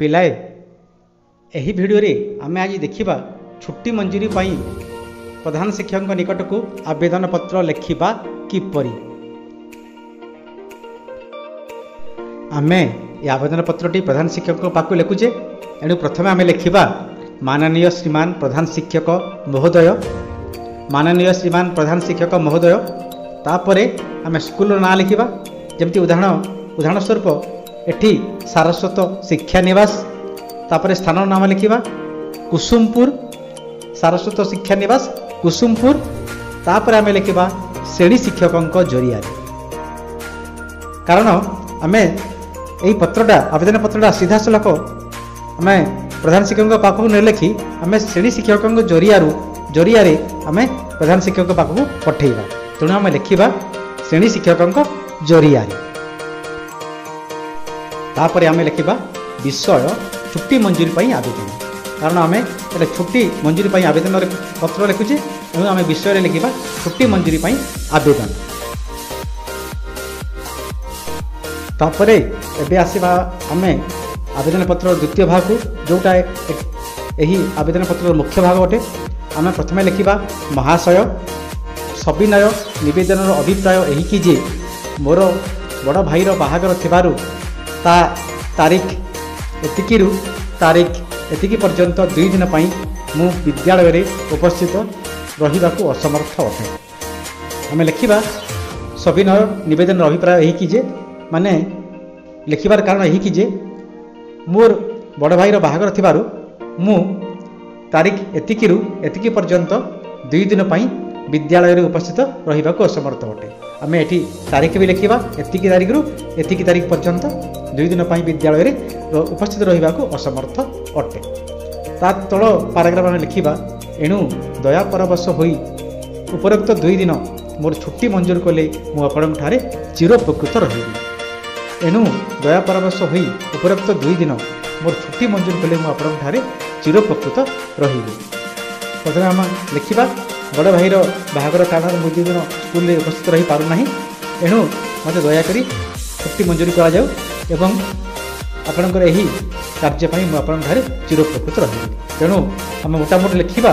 पिलाए यह भिडर आम आज देखा छुट्टी मंजूरी प्रधान शिक्षक निकट को आवेदन पत्र लिखा किपर आम आवेदन पत्र प्रधान शिक्षक पाक लिखुचे एणु प्रथम आम लिखा माननीय श्रीमान प्रधान शिक्षक महोदय माननीय श्रीमान प्रधान शिक्षक महोदय तापर आम स्कूल ना लिखा जमी उदाहरण उदाहरण स्वरूप एटी सारस्वत शिक्षा नवास तापर स्थान नाम लिखा कुसुमपुर सारस्वत शिक्षा नवास कुसुमपुर तापर आम लिखा श्रेणी शिक्षकों जरिया कारण आम यही आवेदन पत्रटा सीधा सलख आम प्रधान शिक्षक पाखक नलेखि आम श्रेणी शिक्षक जरिया जरिया आम प्रधान शिक्षक पाक पठेवा तेणु आम लिखा श्रेणी शिक्षकों जरिया ତାପରେ ଆମେ ଲେଖିବା ବିଷୟ ଛୁଟି ମଞ୍ଜୁରୀ ପାଇଁ ଆବେଦନ କାରଣ ଆମେ ଏଇଟା ଛୁଟି ମଞ୍ଜୁରୀ ପାଇଁ ଆବେଦନ ପତ୍ର ଲେଖୁଛେ ତେଣୁ ଆମେ ବିଷୟରେ ଲେଖିବା ଛୁଟି ମଞ୍ଜୁରୀ ପାଇଁ ଆବେଦନ ତାପରେ ଏବେ ଆସିବା ଆମେ ଆବେଦନ ପତ୍ରର ଦ୍ୱିତୀୟ ଭାଗକୁ ଯେଉଁଟା ଏହି ଆବେଦନ ପତ୍ରର ମୁଖ୍ୟ ଭାଗ ଅଟେ ଆମେ ପ୍ରଥମେ ଲେଖିବା ମହାଶୟ ସବିନୟ ନିବେଦନର ଅଭିପ୍ରାୟ ଏହିକି ଯେ ମୋର ବଡ଼ ଭାଇର ବାହାଘର ଥିବାରୁ তা ତାରିଖ ଏତିକିରୁ ତାରିଖ ଏତିକି ପର୍ଯ୍ୟନ୍ତ ଦୁଇ ଦିନ ପାଇଁ ମୁଁ ବିଦ୍ୟାଳୟରେ ଉପସ୍ଥିତ ରହିବାକୁ ଅସମର୍ଥ ଅଟେ ଆମେ ଲେଖିବା ସବିନୟ ନିବେଦନର ଅଭିପ୍ରାୟ ଏହିକି ଯେ ମାନେ ଲେଖିବାର କାରଣ ଏହିକି ଯେ ମୋର ବଡ଼ ଭାଇର ବାହାଘର ଥିବାରୁ ମୁଁ ତାରିଖ ଏତିକିରୁ ଏତିକି ପର୍ଯ୍ୟନ୍ତ ଦୁଇ ଦିନ ପାଇଁ ବିଦ୍ୟାଳୟରେ ଉପସ୍ଥିତ ରହିବାକୁ ଅସମର୍ଥ ଅଟେ ଆମେ ଏଠି ତାରିଖ ବି ଲେଖିବା ଏତିକି ତାରିଖରୁ ଏତିକି ତାରିଖ ପର୍ଯ୍ୟନ୍ତ ଦୁଇ ଦିନ ପାଇଁ ବିଦ୍ୟାଳୟରେ ଉପସ୍ଥିତ ରହିବାକୁ ଅସମର୍ଥ ଅଟେ ତା ତଳ ପାରାଗ୍ରାଫ ଆମେ ଲେଖିବା ଏଣୁ ଦୟା ପରାମର୍ଶ ହୋଇ ଉପରୋକ୍ତ ଦୁଇ ଦିନ ମୋର ଛୁଟି ମଞ୍ଜୁର କଲେ ମୁଁ ଆପଣଙ୍କଠାରେ ଚିରୋପକୃତ ରହିବି ଏଣୁ ଦୟା ପରାମର୍ଶ ହୋଇ ଉପରୋକ୍ତ ଦୁଇ ଦିନ ମୋର ଛୁଟି ମଞ୍ଜୁର କଲେ ମୁଁ ଆପଣଙ୍କଠାରେ ଚିରୋପକୃତ ରହିବି ପ୍ରଥମେ ଆମେ ଲେଖିବା ବଡ଼ ଭାଇର ବାହାଘର କାରଣରୁ ମୁଁ ଦୁଇ ଦିନ ସ୍କୁଲରେ ଉପସ୍ଥିତ ରହିପାରୁନାହିଁ ଏଣୁ ମୋତେ ଦୟାକରି ଛୁଟି ମଞ୍ଜୁରି କରାଯାଉ ଏବଂ ଆପଣଙ୍କର ଏହି କାର୍ଯ୍ୟ ପାଇଁ ମୁଁ ଆପଣଙ୍କଠାରେ ଚିରୋପକୃତ ରହିବି ତେଣୁ ଆମେ ମୋଟାମୋଟି ଲେଖିବା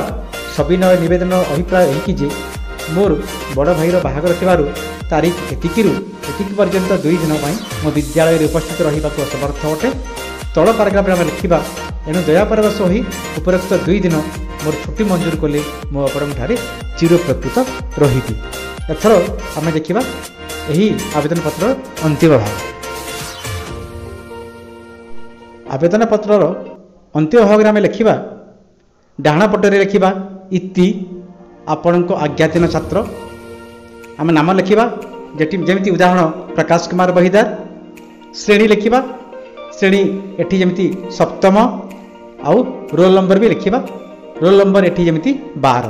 ସବିନୟ ନିବେଦନ ଅଭିପ୍ରାୟ ଏହିକି ଯେ ମୋର ବଡ଼ ଭାଇର ବାହାଘର ଥିବାରୁ ତାରିଖ ଏତିକିରୁ ଏତିକି ପର୍ଯ୍ୟନ୍ତ ଦୁଇ ଦିନ ପାଇଁ ମୁଁ ବିଦ୍ୟାଳୟରେ ଉପସ୍ଥିତ ରହିବାକୁ ଅସମର୍ଥ ଅଟେ ତଳ ପାରାଗ୍ରାଫରେ ଆମେ ଲେଖିବା ଏଣୁ ଦୟାପରବଶ ହୋଇ ଉପରୋକ୍ତ ଦୁଇ ଦିନ ମୋର ଛୁଟି ମଞ୍ଜୁର କଲେ ମୁଁ ଆପଣଙ୍କଠାରେ ଚିରୋପକୃତ ରହିବି ଏଥର ଆମେ ଦେଖିବା ଏହି ଆବେଦନପତ୍ରର ଅନ୍ତିମ ଭାଗ आवेदन पत्र अंत्य भाग में आम लिखा डाण डाणपटे लिखा इति आपण को आज्ञातीन छात्र आम नाम लिखा जमी उदाहरण प्रकाश कुमार बहिदार श्रेणी लिखा श्रेणी एटी जमी सप्तम आ रोल नंबर भी लिखा रोल नंबर एटी जमी बार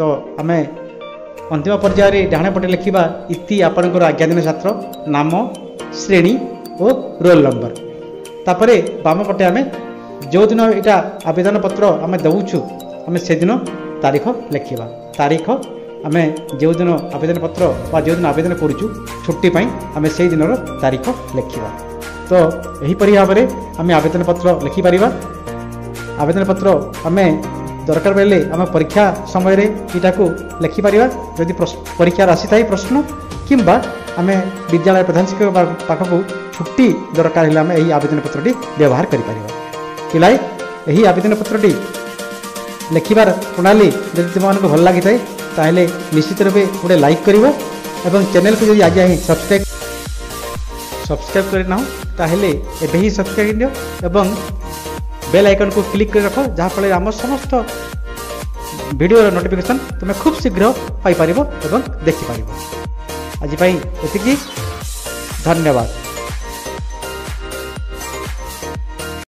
तो आम अंतिम पर्यायर डाणपटे लिखा इति आपण आज्ञाधीन छात्र नाम श्रेणी और रोल नंबर ତାପରେ ବାମପଟେ ଆମେ ଯେଉଁଦିନ ଏଇଟା ଆବେଦନପତ୍ର ଆମେ ଦେଉଛୁ ଆମେ ସେଦିନ ତାରିଖ ଲେଖିବା ତାରିଖ ଆମେ ଯେଉଁଦିନ ଆବେଦନପତ୍ର ବା ଯେଉଁଦିନ ଆବେଦନ କରୁଛୁ ଛୁଟି ପାଇଁ ଆମେ ସେଇ ଦିନର ତାରିଖ ଲେଖିବା ତ ଏହିପରି ଭାବରେ ଆମେ ଆବେଦନପତ୍ର ଲେଖିପାରିବା ଆବେଦନପତ୍ର ଆମେ ଦରକାର ବେଳେ ଆମେ ପରୀକ୍ଷା ସମୟରେ ଏଇଟାକୁ ଲେଖିପାରିବା ଯଦି ପରୀକ୍ଷାରେ ଆସିଥାଏ ପ୍ରଶ୍ନ कि आम विद्यालय प्रधान शिक्षक पाठ छुट्टी दरकार हेल्ला आवेदन पत्र व्यवहार आवेदन पत्र लिखार प्रणाली जब तुमको भल लगी थाए निश्चित रूप गोटे लाइक कर चेल को आज ही सब्सक्राइब सब्सक्राइब करना तेल एवं ही सब्सक्राइब दि एवं बेल आइकन को क्लिक कर रख जहाँफल आम समस्त भिडर नोटिफिकेसन तुम्हें खूब शीघ्र पाई एवं देखिपार आज ये धन्यवाद